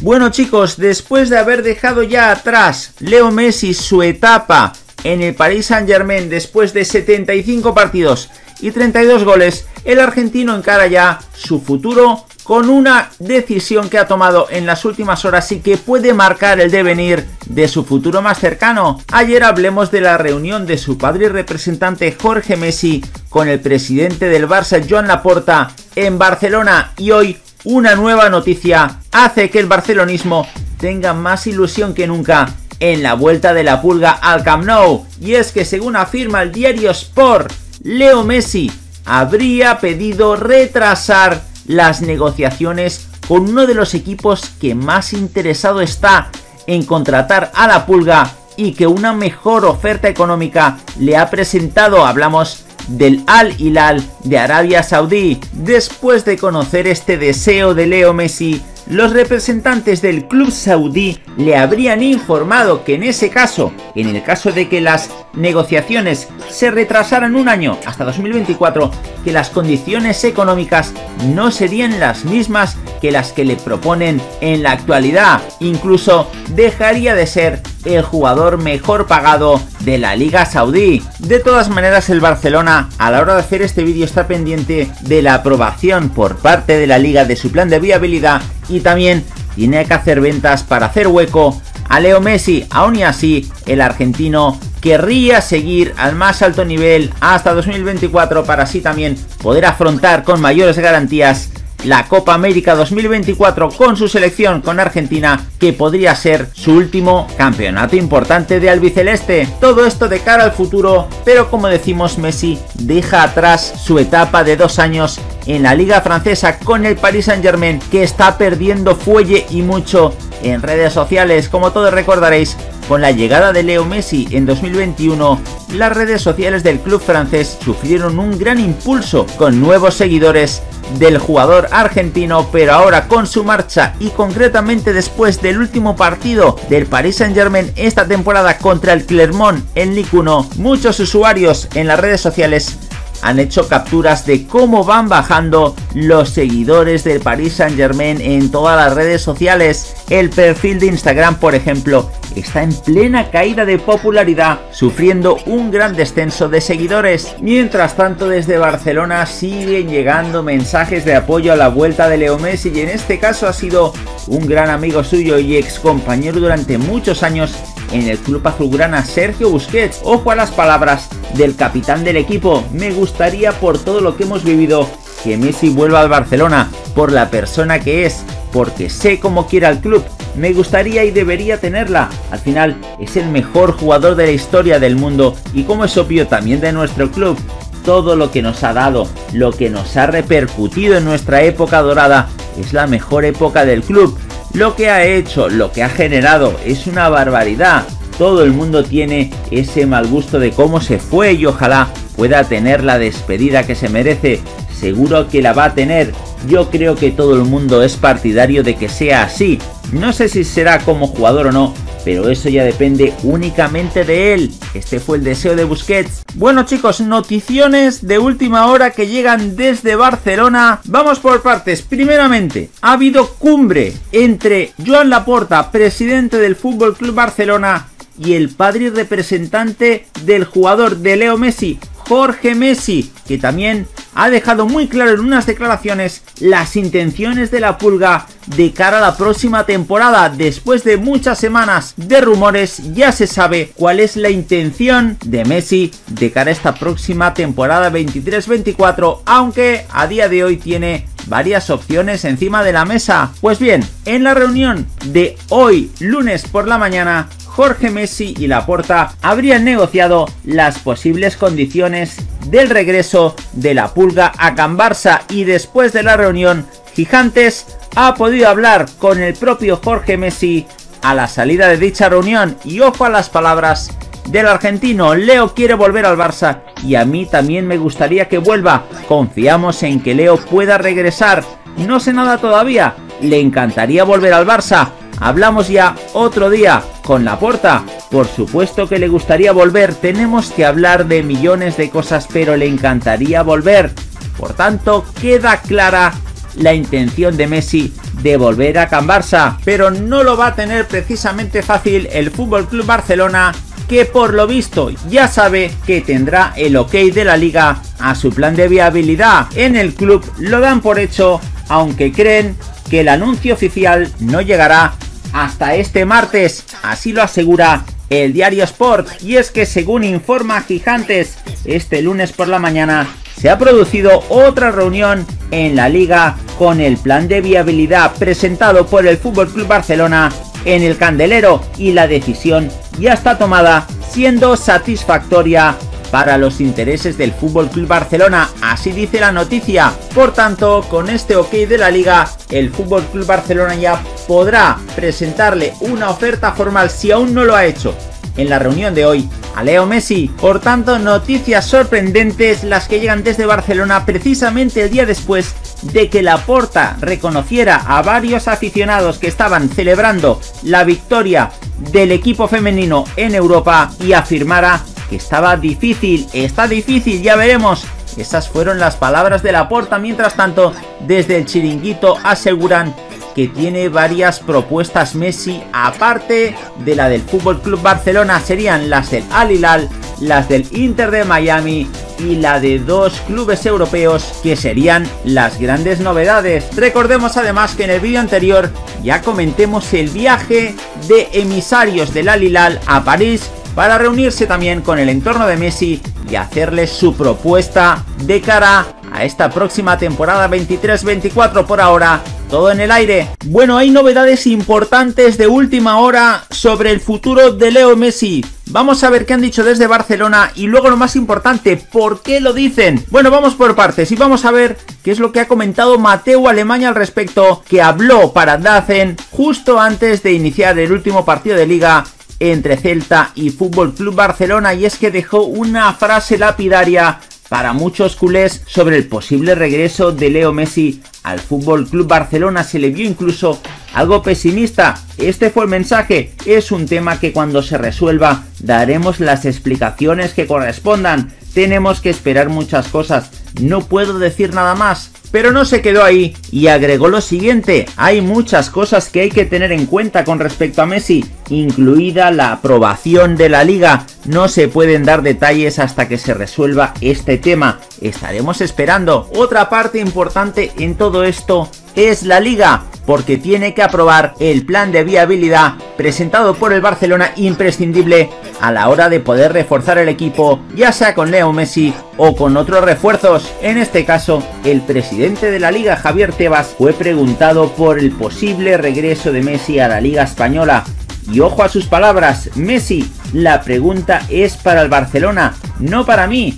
Bueno chicos, después de haber dejado ya atrás Leo Messi su etapa en el Paris Saint Germain después de 75 partidos y 32 goles, el argentino encara ya su futuro con una decisión que ha tomado en las últimas horas y que puede marcar el devenir de su futuro más cercano. Ayer hablemos de la reunión de su padre y representante Jorge Messi con el presidente del Barça Joan Laporta en Barcelona y hoy una nueva noticia hace que el barcelonismo tenga más ilusión que nunca en la vuelta de la pulga al Camp Nou. Y es que según afirma el diario Sport, Leo Messi habría pedido retrasar las negociaciones con uno de los equipos que más interesado está en contratar a la pulga y que una mejor oferta económica le ha presentado, hablamos del Al Hilal de Arabia Saudí. Después de conocer este deseo de Leo Messi, los representantes del club saudí le habrían informado que en ese caso, en el caso de que las negociaciones se retrasaran un año hasta 2024, que las condiciones económicas no serían las mismas que las que le proponen en la actualidad. Incluso dejaría de ser el jugador mejor pagado de la Liga Saudí. De todas maneras, el Barcelona a la hora de hacer este vídeo está pendiente de la aprobación por parte de la Liga de su plan de viabilidad y también tiene que hacer ventas para hacer hueco a Leo Messi. Aún y así, el argentino querría seguir al más alto nivel hasta 2024 para así también poder afrontar con mayores garantías la Copa América 2024 con su selección con Argentina, que podría ser su último campeonato importante de albiceleste. Todo esto de cara al futuro, pero como decimos, Messi deja atrás su etapa de dos años en la liga francesa con el Paris Saint Germain, que está perdiendo fuelle y mucho en redes sociales, como todos recordaréis, con la llegada de Leo Messi en 2021, las redes sociales del club francés sufrieron un gran impulso con nuevos seguidores del jugador argentino, pero ahora con su marcha y concretamente después del último partido del Paris Saint Germain esta temporada contra el Clermont en Ligue 1, muchos usuarios en las redes sociales han hecho capturas de cómo van bajando los seguidores del Paris Saint Germain en todas las redes sociales. El perfil de Instagram, por ejemplo, está en plena caída de popularidad, sufriendo un gran descenso de seguidores. Mientras tanto, desde Barcelona siguen llegando mensajes de apoyo a la vuelta de Leo Messi y en este caso ha sido un gran amigo suyo y ex compañero durante muchos años en el club azulgrana Sergio Busquets. Ojo a las palabras del capitán del equipo. Me gustaría por todo lo que hemos vivido que Messi vuelva al Barcelona, por la persona que es, porque sé cómo quiere al club. Me gustaría y debería tenerla. Al final es el mejor jugador de la historia del mundo y como es obvio también de nuestro club. Todo lo que nos ha dado, lo que nos ha repercutido en nuestra época dorada, es la mejor época del club. Lo que ha hecho, lo que ha generado, es una barbaridad. Todo el mundo tiene ese mal gusto de cómo se fue y ojalá pueda tener la despedida que se merece. Seguro que la va a tener. Yo creo que todo el mundo es partidario de que sea así. No sé si será como jugador o no, pero eso ya depende únicamente de él. Este fue el deseo de Busquets. Bueno chicos, noticiones de última hora que llegan desde Barcelona. Vamos por partes. Primeramente, ha habido cumbre entre Joan Laporta, presidente del Fútbol Club Barcelona, y el padre representante del jugador de Leo Messi, Jorge Messi, que también ha dejado muy claro en unas declaraciones las intenciones de la pulga de cara a la próxima temporada. Después de muchas semanas de rumores, ya se sabe cuál es la intención de Messi de cara a esta próxima temporada 23-24, aunque a día de hoy tiene varias opciones encima de la mesa. Pues bien, en la reunión de hoy, lunes por la mañana, Jorge Messi y Laporta habrían negociado las posibles condiciones del regreso de la pulga a Can Barça y después de la reunión, Gigantes ha podido hablar con el propio Jorge Messi a la salida de dicha reunión y ojo a las palabras del argentino, Leo quiere volver al Barça y a mí también me gustaría que vuelva. Confiamos en que Leo pueda regresar. No sé nada todavía. Le encantaría volver al Barça. Hablamos ya otro día con la porta. Por supuesto que le gustaría volver. Tenemos que hablar de millones de cosas, pero le encantaría volver. Por tanto, queda clara la intención de Messi de volver a Can Barça, pero no lo va a tener precisamente fácil el Fútbol Club Barcelona que por lo visto ya sabe que tendrá el ok de la liga a su plan de viabilidad. En el club lo dan por hecho, aunque creen que el anuncio oficial no llegará hasta este martes, así lo asegura el diario Sport, y es que según informa Gigantes, este lunes por la mañana se ha producido otra reunión en la liga con el plan de viabilidad presentado por el Club Barcelona en el Candelero. Y la decisión ya está tomada siendo satisfactoria para los intereses del Fútbol Club Barcelona, así dice la noticia. Por tanto, con este ok de la liga, el Fútbol Club Barcelona ya podrá presentarle una oferta formal si aún no lo ha hecho en la reunión de hoy a Leo Messi. Por tanto, noticias sorprendentes las que llegan desde Barcelona precisamente el día después de que la Porta reconociera a varios aficionados que estaban celebrando la victoria del equipo femenino en Europa y afirmara que estaba difícil, está difícil, ya veremos. Esas fueron las palabras de la Porta. Mientras tanto, desde el chiringuito aseguran que tiene varias propuestas Messi, aparte de la del Fútbol Club Barcelona, serían las del Al Hilal, las del Inter de Miami y la de dos clubes europeos que serían las grandes novedades. Recordemos además que en el vídeo anterior ya comentemos el viaje de emisarios del Al Hilal a París para reunirse también con el entorno de Messi y hacerle su propuesta de cara a esta próxima temporada 23-24 por ahora todo en el aire. Bueno, hay novedades importantes de última hora sobre el futuro de Leo Messi. Vamos a ver qué han dicho desde Barcelona y luego lo más importante, ¿por qué lo dicen? Bueno, vamos por partes y vamos a ver qué es lo que ha comentado Mateo Alemania al respecto, que habló para Dacen justo antes de iniciar el último partido de liga entre Celta y Fútbol Club Barcelona y es que dejó una frase lapidaria para muchos culés sobre el posible regreso de Leo Messi al Fútbol Club Barcelona se le vio incluso algo pesimista. Este fue el mensaje. Es un tema que cuando se resuelva daremos las explicaciones que correspondan. Tenemos que esperar muchas cosas. No puedo decir nada más. Pero no se quedó ahí y agregó lo siguiente, hay muchas cosas que hay que tener en cuenta con respecto a Messi, incluida la aprobación de la liga. No se pueden dar detalles hasta que se resuelva este tema. Estaremos esperando. Otra parte importante en todo esto es la liga, porque tiene que aprobar el plan de viabilidad presentado por el Barcelona imprescindible a la hora de poder reforzar el equipo, ya sea con Leo Messi o con otros refuerzos. En este caso, el presidente de la liga, Javier Tebas, fue preguntado por el posible regreso de Messi a la liga española. Y ojo a sus palabras, Messi, la pregunta es para el Barcelona, no para mí.